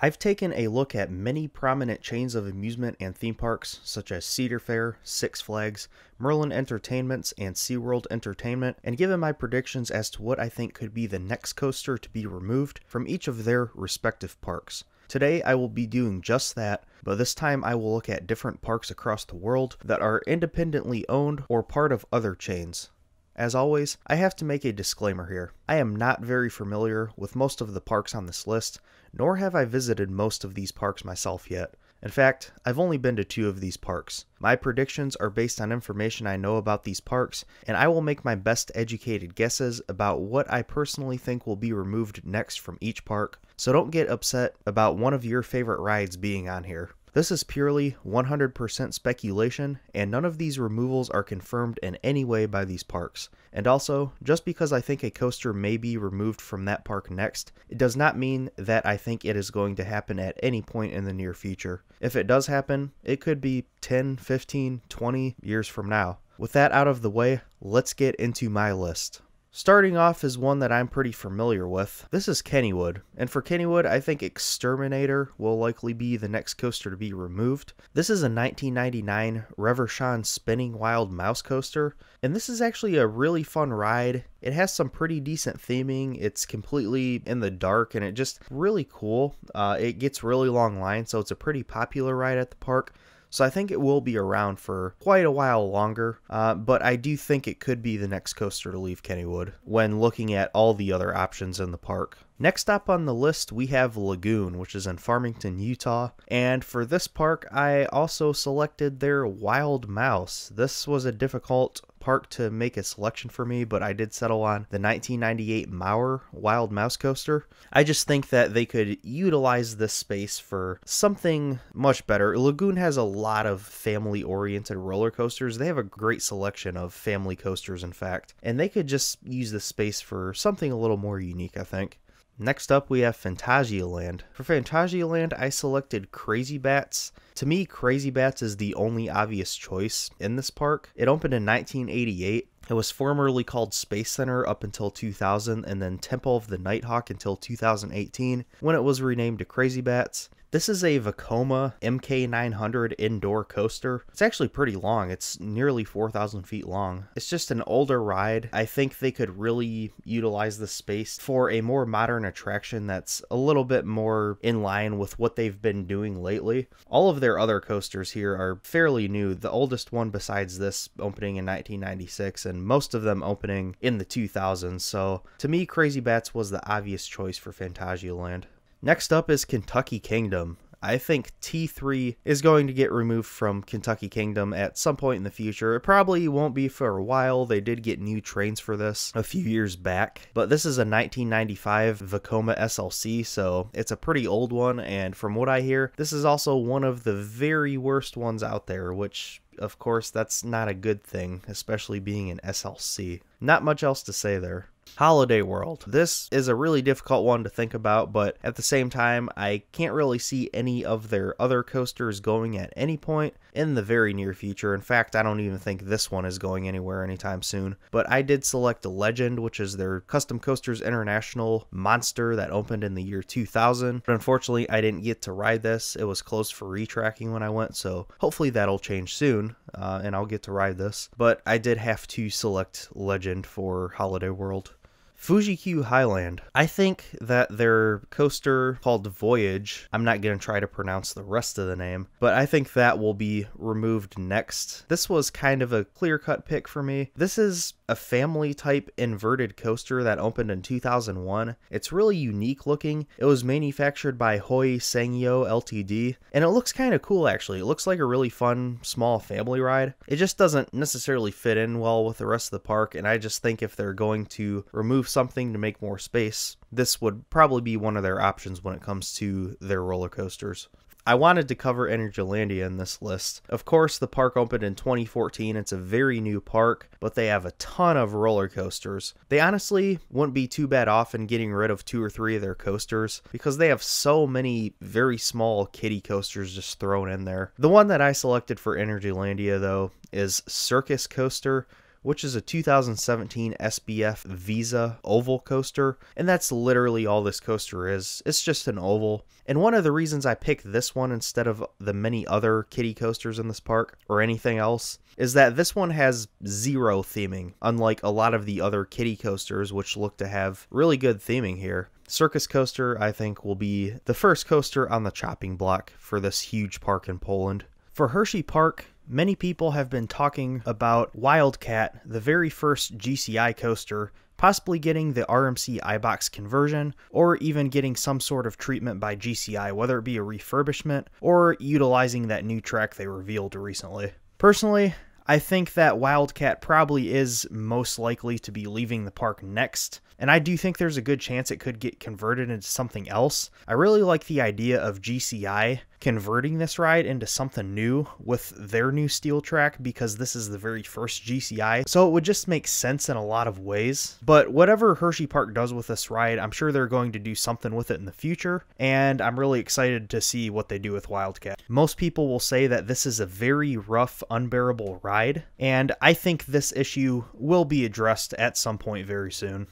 I've taken a look at many prominent chains of amusement and theme parks, such as Cedar Fair, Six Flags, Merlin Entertainments, and SeaWorld Entertainment, and given my predictions as to what I think could be the next coaster to be removed from each of their respective parks. Today I will be doing just that, but this time I will look at different parks across the world that are independently owned or part of other chains. As always, I have to make a disclaimer here. I am not very familiar with most of the parks on this list, nor have I visited most of these parks myself yet. In fact, I've only been to two of these parks. My predictions are based on information I know about these parks, and I will make my best educated guesses about what I personally think will be removed next from each park, so don't get upset about one of your favorite rides being on here. This is purely 100% speculation, and none of these removals are confirmed in any way by these parks. And also, just because I think a coaster may be removed from that park next, it does not mean that I think it is going to happen at any point in the near future. If it does happen, it could be 10, 15, 20 years from now. With that out of the way, let's get into my list. Starting off is one that I'm pretty familiar with. This is Kennywood, and for Kennywood, I think Exterminator will likely be the next coaster to be removed. This is a 1999 Reverchon Spinning Wild Mouse coaster, and this is actually a really fun ride. It has some pretty decent theming. It's completely in the dark, and it just really cool. Uh, it gets really long lines, so it's a pretty popular ride at the park. So I think it will be around for quite a while longer, uh, but I do think it could be the next coaster to leave Kennywood when looking at all the other options in the park. Next up on the list, we have Lagoon, which is in Farmington, Utah. And for this park, I also selected their Wild Mouse. This was a difficult park to make a selection for me, but I did settle on the 1998 Maurer Wild Mouse Coaster. I just think that they could utilize this space for something much better. Lagoon has a lot of family oriented roller coasters. They have a great selection of family coasters, in fact, and they could just use this space for something a little more unique, I think. Next up, we have Phantasialand. For Phantasialand, I selected Crazy Bats. To me, Crazy Bats is the only obvious choice in this park. It opened in 1988. It was formerly called Space Center up until 2000 and then Temple of the Nighthawk until 2018 when it was renamed to Crazy Bats. This is a Vekoma MK900 indoor coaster. It's actually pretty long. It's nearly 4,000 feet long. It's just an older ride. I think they could really utilize the space for a more modern attraction that's a little bit more in line with what they've been doing lately. All of their other coasters here are fairly new. The oldest one besides this opening in 1996 and most of them opening in the 2000s. So to me, Crazy Bats was the obvious choice for Phantasialand. Next up is Kentucky Kingdom. I think T3 is going to get removed from Kentucky Kingdom at some point in the future. It probably won't be for a while. They did get new trains for this a few years back, but this is a 1995 Vekoma SLC, so it's a pretty old one. And from what I hear, this is also one of the very worst ones out there, which of course, that's not a good thing, especially being an SLC. Not much else to say there. Holiday World. This is a really difficult one to think about, but at the same time, I can't really see any of their other coasters going at any point in the very near future. In fact, I don't even think this one is going anywhere anytime soon. But I did select Legend, which is their Custom Coasters International monster that opened in the year 2000. But unfortunately, I didn't get to ride this. It was closed for retracking when I went, so hopefully that'll change soon uh, and I'll get to ride this. But I did have to select Legend for Holiday World. Fuji Q Highland. I think that their coaster called Voyage, I'm not going to try to pronounce the rest of the name, but I think that will be removed next. This was kind of a clear cut pick for me. This is a family type inverted coaster that opened in 2001. It's really unique looking. It was manufactured by Hoei Sangyo Ltd. and it looks kind of cool actually. It looks like a really fun small family ride. It just doesn't necessarily fit in well with the rest of the park and I just think if they're going to remove something to make more space, this would probably be one of their options when it comes to their roller coasters. I wanted to cover Energylandia in this list. Of course, the park opened in 2014. It's a very new park, but they have a ton of roller coasters. They honestly wouldn't be too bad off in getting rid of two or three of their coasters because they have so many very small kiddie coasters just thrown in there. The one that I selected for Energylandia, though, is Circus Coaster which is a 2017 SBF Visa oval coaster, and that's literally all this coaster is. It's just an oval. And one of the reasons I picked this one instead of the many other kiddie coasters in this park or anything else is that this one has zero theming, unlike a lot of the other kiddie coasters, which look to have really good theming here. Circus Coaster, I think, will be the first coaster on the chopping block for this huge park in Poland. For Hersheypark, many people have been talking about Wildcat, the very first GCI coaster, possibly getting the RMC iBox conversion, or even getting some sort of treatment by GCI, whether it be a refurbishment or utilizing that new track they revealed recently. Personally, I think that Wildcat probably is most likely to be leaving the park next, and I do think there's a good chance it could get converted into something else. I really like the idea of GCI converting this ride into something new with their new steel track because this is the very first GCI. So it would just make sense in a lot of ways. But whatever Hersheypark does with this ride, I'm sure they're going to do something with it in the future. And I'm really excited to see what they do with Wildcat. Most people will say that this is a very rough, unbearable ride. And I think this issue will be addressed at some point very soon.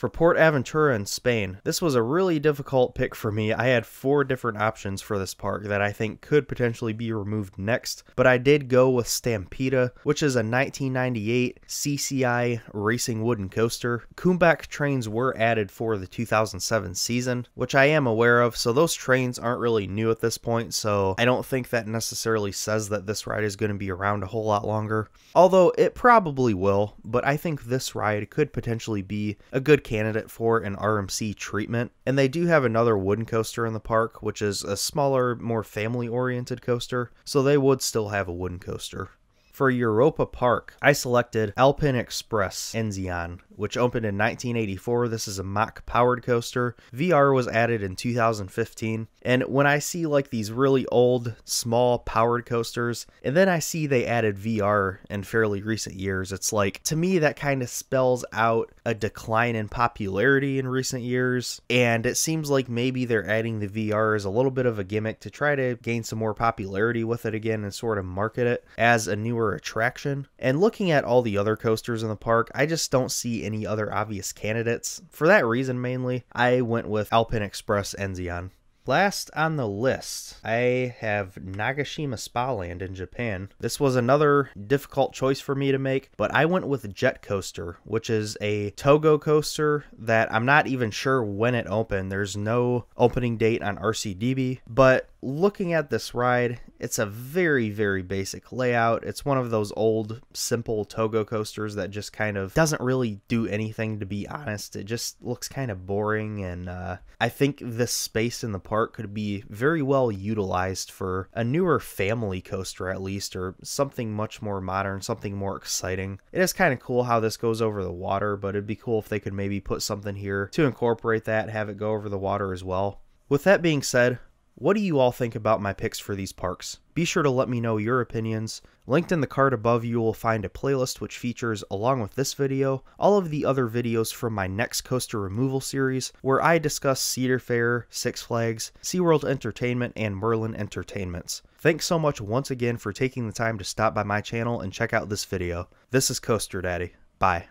For Port Aventura in Spain, this was a really difficult pick for me. I had four different options for this park that I think could potentially be removed next, but I did go with Stampida, which is a 1998 CCI racing wooden coaster. Kumbak trains were added for the 2007 season, which I am aware of, so those trains aren't really new at this point, so I don't think that necessarily says that this ride is going to be around a whole lot longer. Although it probably will, but I think this ride could potentially be a good candidate for an RMC treatment. And they do have another wooden coaster in the park, which is a smaller, more family oriented coaster, so they would still have a wooden coaster. For Europa Park, I selected Alpine Express Enzian, which opened in 1984. This is a Mack powered coaster. VR was added in 2015. And when I see like these really old, small powered coasters, and then I see they added VR in fairly recent years, it's like, to me, that kind of spells out a decline in popularity in recent years. And it seems like maybe they're adding the VR as a little bit of a gimmick to try to gain some more popularity with it again and sort of market it as a newer attraction. And looking at all the other coasters in the park, I just don't see any other obvious candidates. For that reason, mainly, I went with Alpine Express Enzian. Last on the list, I have Nagashima Spa Land in Japan. This was another difficult choice for me to make, but I went with Jet Coaster, which is a Togo coaster that I'm not even sure when it opened. There's no opening date on RCDB, but looking at this ride, it's a very, very basic layout. It's one of those old, simple Togo coasters that just kind of doesn't really do anything, to be honest. It just looks kind of boring, and uh, I think this space in the park could be very well utilized for a newer family coaster, at least, or something much more modern, something more exciting. It is kind of cool how this goes over the water, but it'd be cool if they could maybe put something here to incorporate that, have it go over the water as well. With that being said, what do you all think about my picks for these parks? Be sure to let me know your opinions. Linked in the card above you will find a playlist which features, along with this video, all of the other videos from my next coaster removal series where I discuss Cedar Fair, Six Flags, SeaWorld Entertainment, and Merlin Entertainments. Thanks so much once again for taking the time to stop by my channel and check out this video. This is Coaster Daddy. Bye.